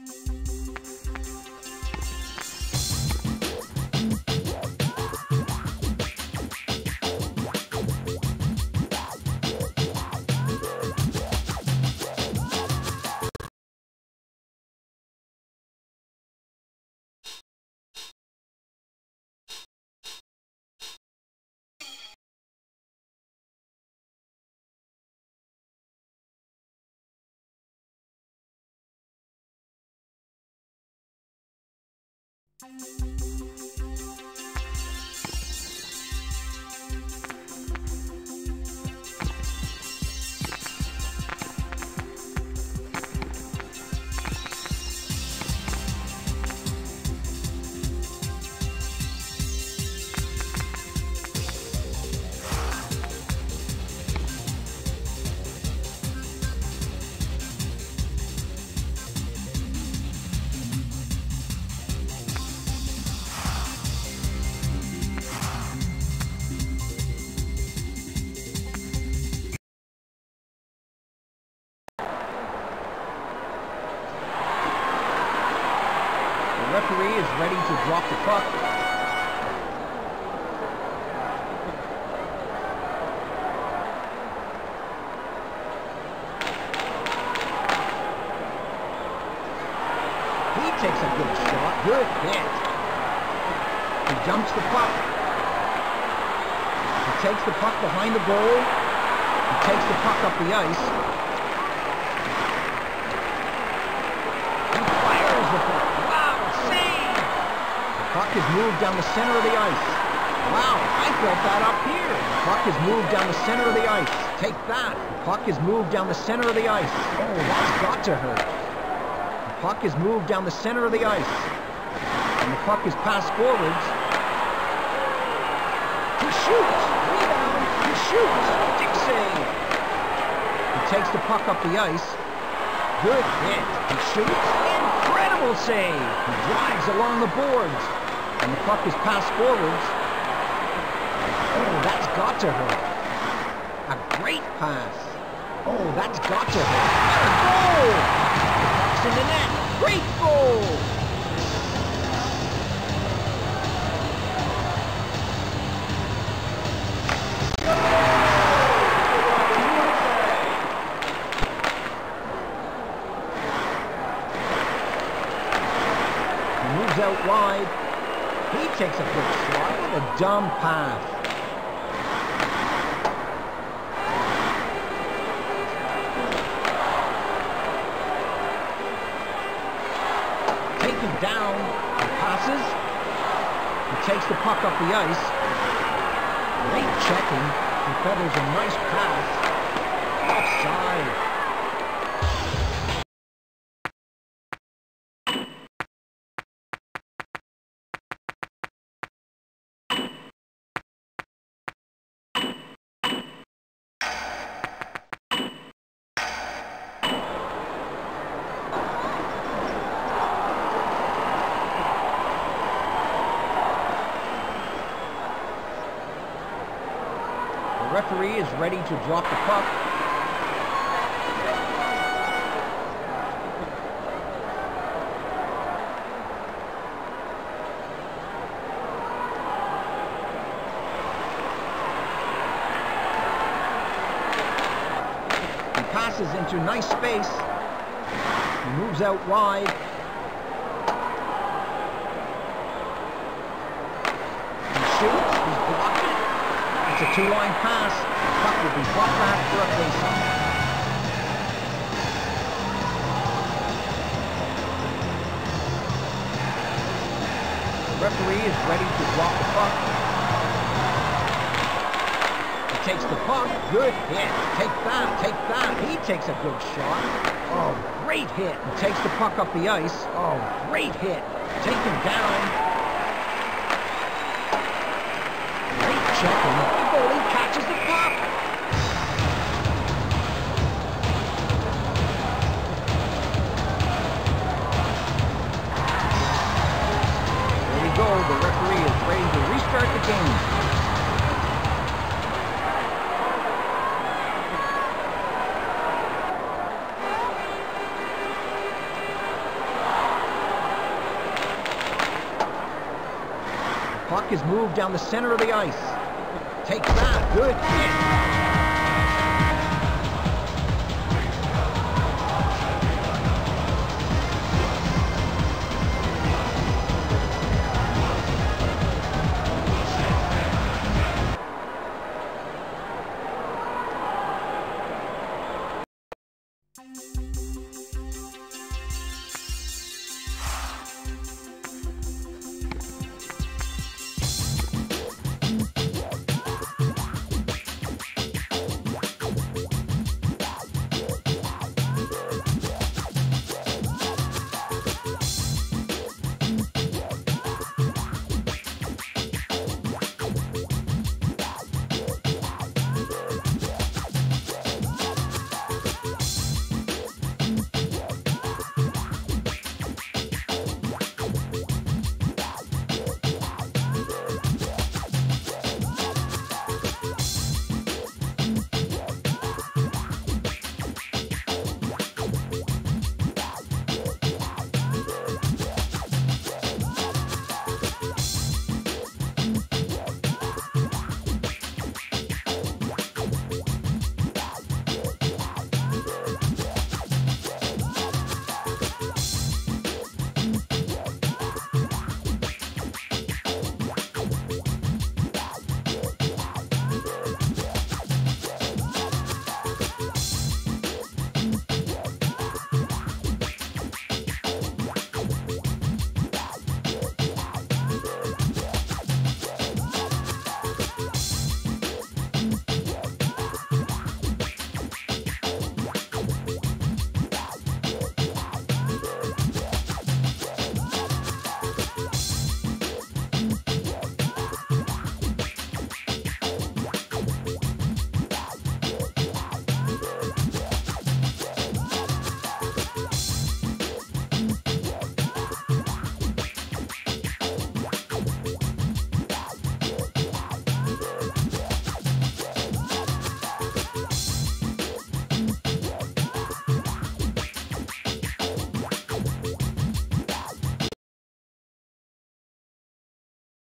Música The referee is ready to drop the puck. He takes a good shot. Good hit. He jumps the puck. He takes the puck behind the goal. He takes the puck up the ice. He fires the puck. Wow, save! Is moved down the center of the ice. Wow, I felt that up here. The puck is moved down the center of the ice. Take that. The puck is moved down the center of the ice. Oh, that's got to hurt. The puck is moved down the center of the ice. And the puck is passed forwards. He shoots. Rebound. He shoots. Save. He takes the puck up the ice. Good hit. He shoots. Incredible save. He drives along the boards. And the puck is passed forwards. Oh, that's got to hurt. A great pass. Oh, that's got to hurt. What a goal! Puck's in the net. Great goal! He moves out wide. He takes a good shot with a dumb pass. Taken down. He passes. He takes the puck up the ice. Great checking. He feathers a nice pass. Offside. Referee is ready to drop the puck. He passes into nice space. He moves out wide. He shoots. A two-line pass. Puck will be brought back for a faceoff. Referee is ready to drop the puck. He takes the puck. Good hit. Take that. Take that. He takes a good shot. Oh, great hit. He takes the puck up the ice. Oh, great hit. Taken down. Chapman. The goalie catches the puck. The. Puck is moved down the center of the ice. Takes that. Good hit.